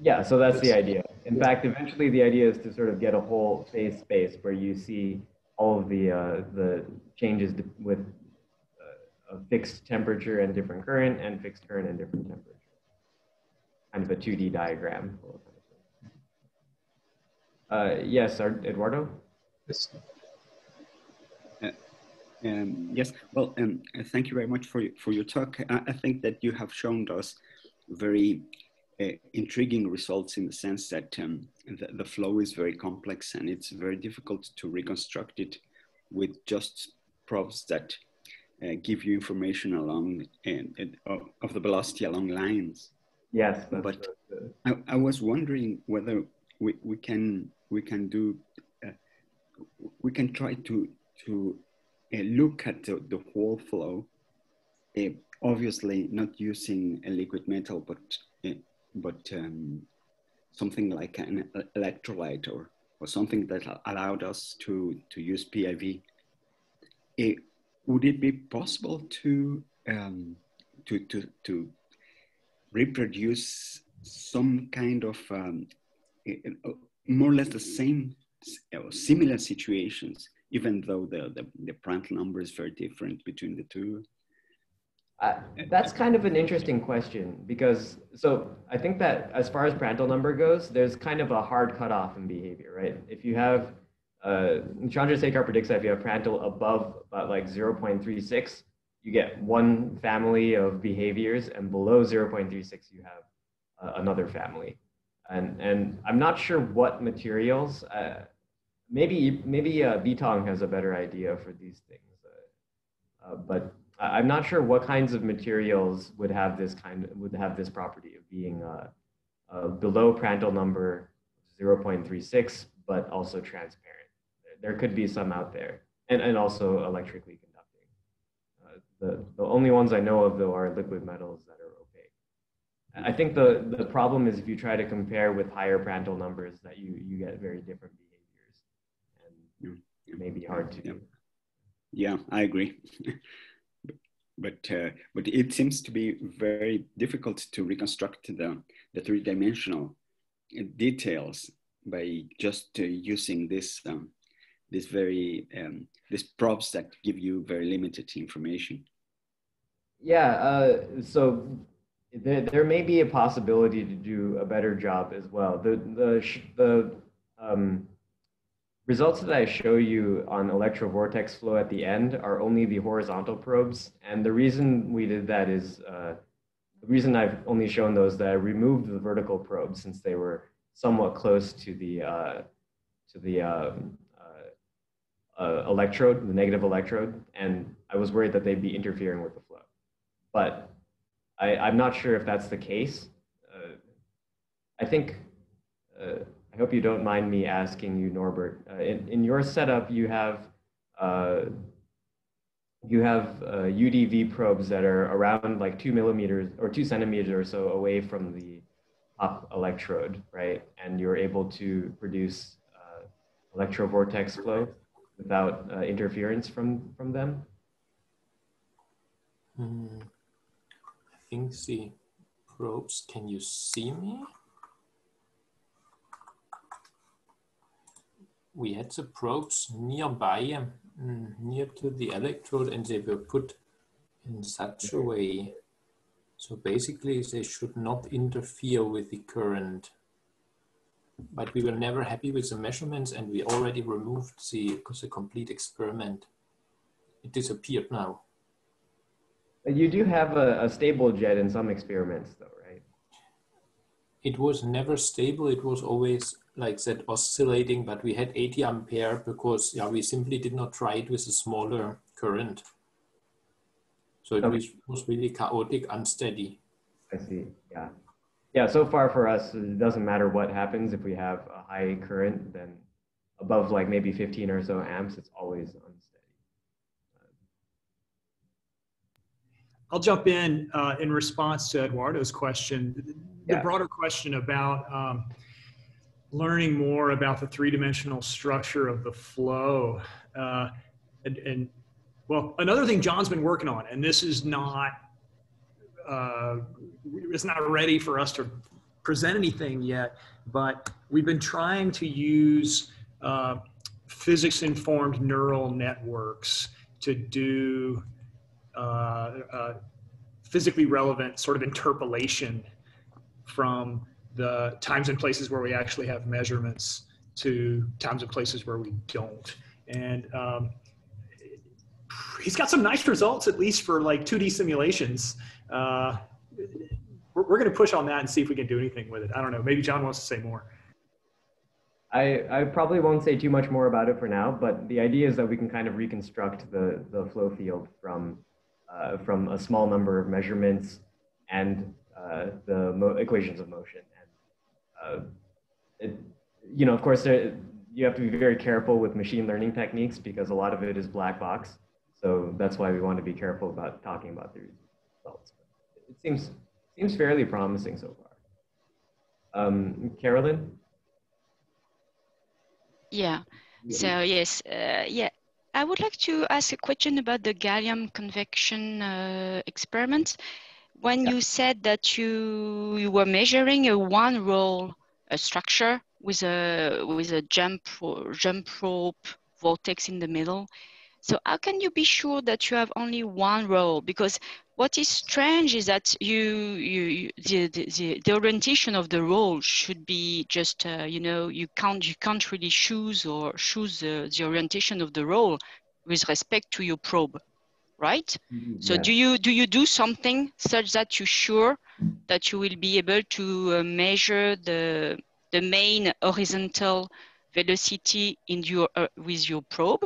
S2: Yeah, so that's the idea. In fact, eventually the idea is to sort of get a whole phase space where you see all of the uh, the changes with uh, a fixed temperature and different current and fixed current and different temperature. Kind of a 2D diagram. Uh, yes, Eduardo?
S4: Yes.
S3: Um, yes, well, um, uh, thank you very much for, for your talk. I, I think that you have shown us very uh, intriguing results in the sense that um, the, the flow is very complex and it's very difficult to reconstruct it with just probes that uh, give you information along uh, uh, of the velocity along lines.
S2: Yes.
S3: But- I, I was wondering whether we, we can we can do uh, we can try to to uh, look at the, the whole flow. Uh, obviously, not using a liquid metal, but uh, but um, something like an electrolyte or or something that allowed us to to use PIV. Uh, would it be possible to um, to to to reproduce some kind of um, eh, more or less the same or similar situations, even though the, the, the Prandtl number is very different between the two.
S2: Uh, that's kind of an interesting question because so I think that as far as Prandtl number goes, there's kind of a hard cutoff in behavior, right? If you have uh, Chandra Chandrasekhar predicts that if you have Prandtl above about like 0.36, you get one family of behaviors, and below 0.36 you have uh, another family. And and I'm not sure what materials. Uh, maybe maybe uh, Bitong has a better idea for these things, uh, uh, but I'm not sure what kinds of materials would have this kind of, would have this property of being uh, below Prandtl number 0.36, but also transparent. There could be some out there, and and also electrically the the only ones I know of though are liquid metals that are opaque. I think the the problem is if you try to compare with higher Prandtl numbers, that you you get very different behaviors, and it may be hard to.
S3: Yeah. Yeah, I agree. but uh, but it seems to be very difficult to reconstruct the, the three dimensional details by just uh, using this um, this very um, these props that give you very limited information.
S2: Yeah, uh, so there, there may be a possibility to do a better job as well. The the the um, results that I show you on electrovortex flow at the end are only the horizontal probes. And the reason we did that is, uh, the reason I've only shown those that I removed the vertical probes since they were somewhat close to the, uh, to the um, uh, uh, electrode, the negative electrode. And I was worried that they'd be interfering with the flow. But I, I'm not sure if that's the case. Uh, I think uh, I hope you don't mind me asking you, Norbert. Uh, in, in your setup, you have uh, you have uh, UDV probes that are around like two millimeters or two centimeters or so away from the top electrode, right? And you're able to produce uh, electrovortex flow without uh, interference from from them.
S6: Mm, I think the probes. Can you see me? we had the probes nearby, um, near to the electrode, and they were put in such a way. So basically, they should not interfere with the current. But we were never happy with the measurements, and we already removed the, the complete experiment. It disappeared now.
S2: You do have a, a stable jet in some experiments, though, right?
S6: It was never stable. It was always like that oscillating, but we had 80 ampere because yeah, we simply did not try it with a smaller current. So it okay. was, was really chaotic, unsteady.
S2: I see, yeah. Yeah, so far for us, it doesn't matter what happens. If we have a high current, then above like maybe 15 or so amps, it's always unsteady.
S1: I'll jump in uh, in response to Eduardo's question. The yeah. broader question about um, learning more about the three-dimensional structure of the flow. Uh, and, and, well, another thing John's been working on, and this is not, uh, it's not ready for us to present anything yet, but we've been trying to use uh, physics-informed neural networks to do uh, uh, physically relevant sort of interpolation from the times and places where we actually have measurements to times and places where we don't. And um, he's got some nice results, at least for like 2D simulations. Uh, we're, we're going to push on that and see if we can do anything with it. I don't know. Maybe John wants to say more.
S2: I, I probably won't say too much more about it for now, but the idea is that we can kind of reconstruct the, the flow field from, uh, from a small number of measurements and uh, the equations of motion uh, it, you know, of course, there, you have to be very careful with machine learning techniques because a lot of it is black box. So that's why we want to be careful about talking about the results. It seems seems fairly promising so far. Um, Carolyn.
S5: Yeah. So yes, uh, yeah. I would like to ask a question about the gallium convection uh, experiment when yeah. you said that you you were measuring a one roll a structure with a with a jump jump rope vortex in the middle so how can you be sure that you have only one roll because what is strange is that you, you, you the, the, the orientation of the roll should be just uh, you know you can't you can't really choose or choose the, the orientation of the roll with respect to your probe right? Mm-hmm. So yeah. do you do you do something such that you're sure that you will be able to uh, measure the the main horizontal velocity in your uh, with your probe?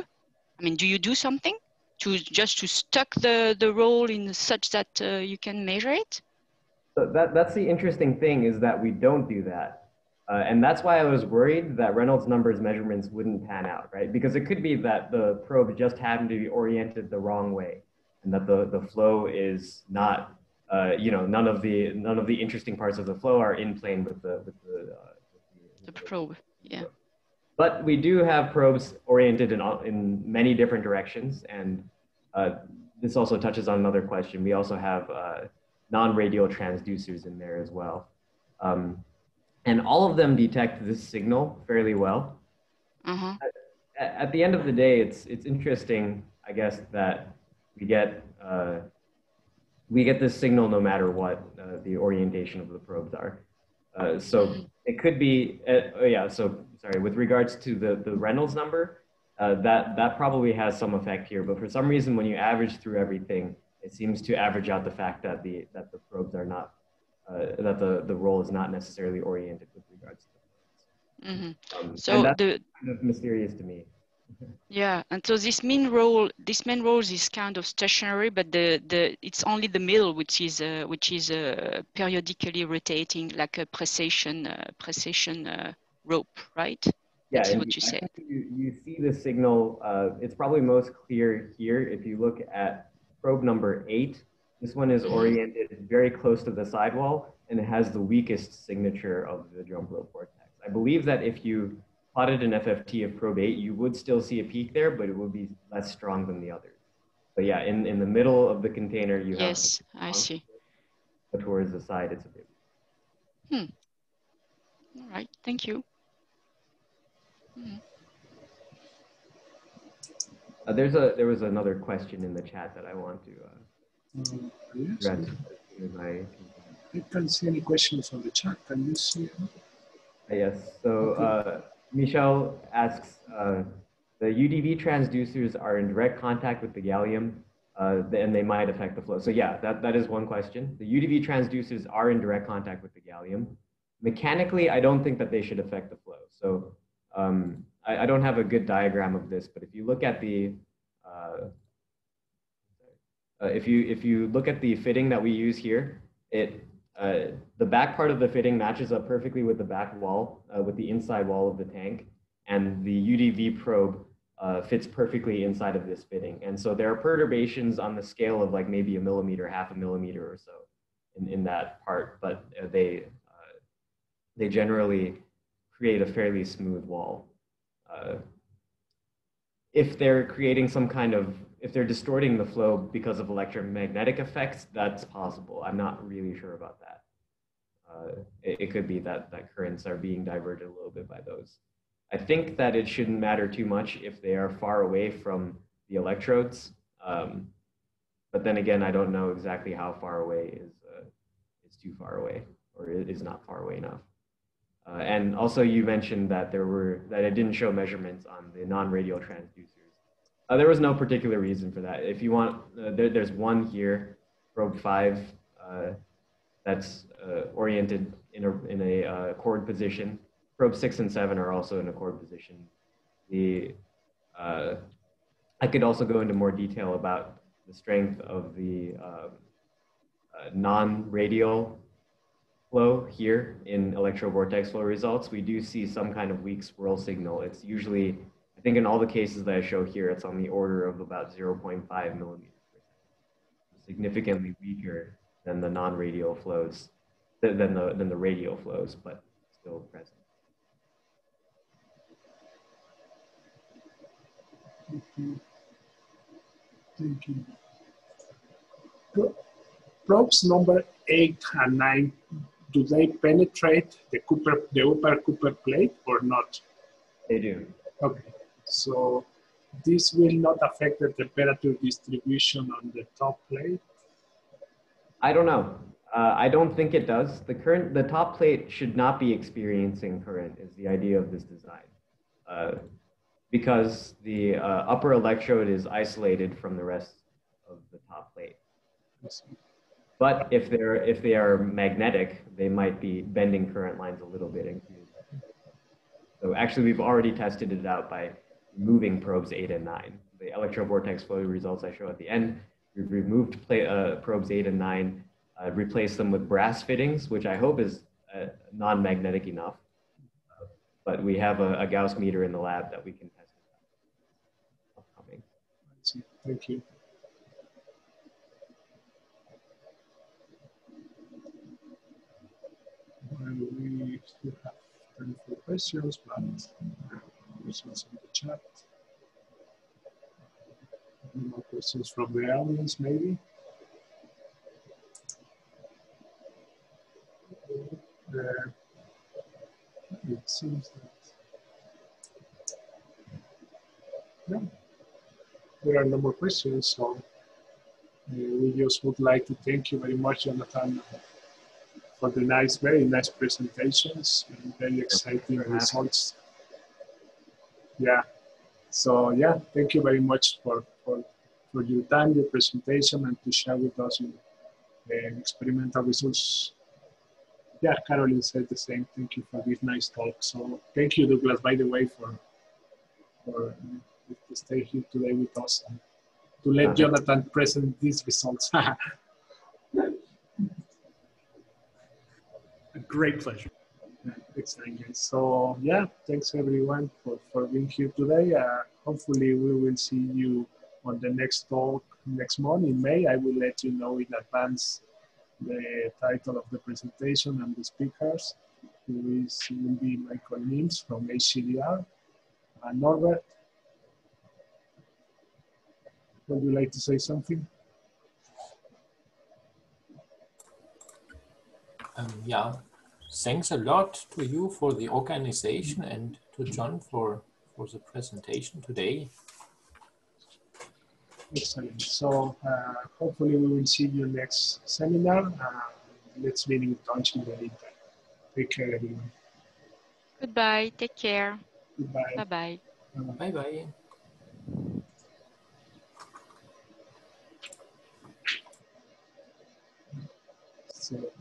S5: I mean, do you do something to just to stuck the the roll in such that uh, you can measure it?
S2: So that that's the interesting thing is that we don't do that. Uh, and that's why I was worried that Reynolds numbers measurements wouldn't pan out, right? Because it could be that the probe just happened to be oriented the wrong way and that the, the flow is not, uh, you know, none of the none of the interesting parts of the flow are in plane with the, with the, uh,
S5: with the, the probe, yeah.
S2: But we do have probes oriented in, in many different directions. And uh, this also touches on another question. We also have uh, non-radial transducers in there as well. Um, and all of them detect this signal fairly well.
S5: Uh-huh.
S2: At, at, the end of the day, it's it's interesting, I guess, that we get uh, we get this signal no matter what uh, the orientation of the probes are. Uh, so it could be, uh, oh yeah. So sorry, with regards to the, the Reynolds number, uh, that, that probably has some effect here. But for some reason, when you average through everything, it seems to average out the fact that the, that the probes are not, uh, that the, the roll is not necessarily oriented with regards to the
S5: Mhm.
S2: um,
S5: So
S2: that's
S5: the
S2: kind of mysterious to me.
S5: yeah, and so this mean roll, this main roll is kind of stationary, but the the it's only the middle which is uh, which is uh, periodically rotating like a precession uh, precession uh, rope, right?
S2: Yeah,
S5: That's what you said.
S2: You, you see the signal, uh, it's probably most clear here if you look at probe number eight. This one is oriented very close to the sidewall and it has the weakest signature of the drum rope vortex. I believe that if you plotted an FFT of probe eight, you would still see a peak there, but it would be less strong than the others. But yeah, in, in the middle of the container, you have
S5: Yes, I see.
S2: but towards the side, it's a bit. Hmm.
S5: All right, thank you.
S2: Uh, there's a there was another question in the chat that I want to uh,
S4: Uh, yes,
S2: address as soon I can.
S4: I can't see any questions on the chat. Can you see?
S2: Uh, Yes, so uh, Michel asks, uh, the UDV transducers are in direct contact with the gallium, uh, and they might affect the flow. So yeah, that, that is one question. The UDV transducers are in direct contact with the gallium. Mechanically, I don't think that they should affect the flow. So um, I, I don't have a good diagram of this, but if you look at the, uh, uh, if you if you look at the fitting that we use here, it uh, the back part of the fitting matches up perfectly with the back wall, uh, with the inside wall of the tank, and the UDV probe uh, fits perfectly inside of this fitting. And so there are perturbations on the scale of like maybe a millimeter, half a millimeter or so in, in that part, but uh, they, they generally create a fairly smooth wall. Uh, if they're creating some kind of, if they're distorting the flow because of electromagnetic effects, that's possible. I'm not really sure about that. Uh, it, it could be that, that currents are being diverted a little bit by those. I think that it shouldn't matter too much if they are far away from the electrodes. Um, but then again, I don't know exactly how far away is, uh, is too far away or is not far away enough. Uh, and also you mentioned that there were, that it didn't show measurements on the non-radial transducers. Uh, there was no particular reason for that. If you want, uh, there, there's one here, probe five, uh, that's uh, oriented in a, in a chord position. Probe six and seven are also in a chord position. The, I could also go into more detail about the strength of the um, uh, non-radial flow here in electrovortex flow results. We do see some kind of weak swirl signal. It's usually, I think in all the cases that I show here, it's on the order of about 0.5 millimeters. Significantly weaker than the non-radial flows, than the, than the radial flows, but still present.
S4: Okay. Thank you. Probes number eight and nine, do they penetrate the copper, the upper copper plate or not?
S2: They do.
S4: Okay, so this will not affect the temperature distribution on the top plate?
S2: I don't know. Uh, I don't think it does. The current, the top plate should not be experiencing current is the idea of this design. Uh, because the uh, upper electrode is isolated from the rest of the top plate. But if they're if they are magnetic, they might be bending current lines a little bit. So actually, we've already tested it out by moving probes eight and nine. The electrovortex flow results I show at the end, we've removed play, uh, probes eight and nine, uh, replaced them with brass fittings, which I hope is uh, non-magnetic enough. But we have a, a Gauss meter in the lab that we can test.
S4: Thank you. Well, we still have time for questions, but questions in the chat. Any more questions from the audience, maybe? Uh, it seems that no, there are no more questions. So uh, we just would like to thank you very much, Jonathan, for the nice, very nice presentations and very exciting results yeah. So yeah, thank you very much for, for, for your time, your presentation, and to share with us your uh, experimental results. Yeah, Caroline said the same. Thank you for this nice talk. So thank you, Douglas, by the way, for for uh, to stay here today with us and to let
S2: Okay.
S4: Jonathan present these results.
S1: great pleasure.
S4: Guys. So yeah, thanks everyone for, for being here today. Uh, hopefully we will see you on the next talk next month in May. I will let you know in advance the title of the presentation and the speakers. Who is will be Michael Nims from HZDR. Uh, Norbert, would you like to say something?
S6: Um, yeah, thanks a lot to you for the organization and to John for, for the presentation today.
S4: Excellent. So uh, hopefully we will see you next seminar. Uh, let's be in touch in the meantime. Take care, everyone.
S5: Goodbye. Take care.
S4: Goodbye.
S5: Bye bye.
S6: Bye bye.
S4: So.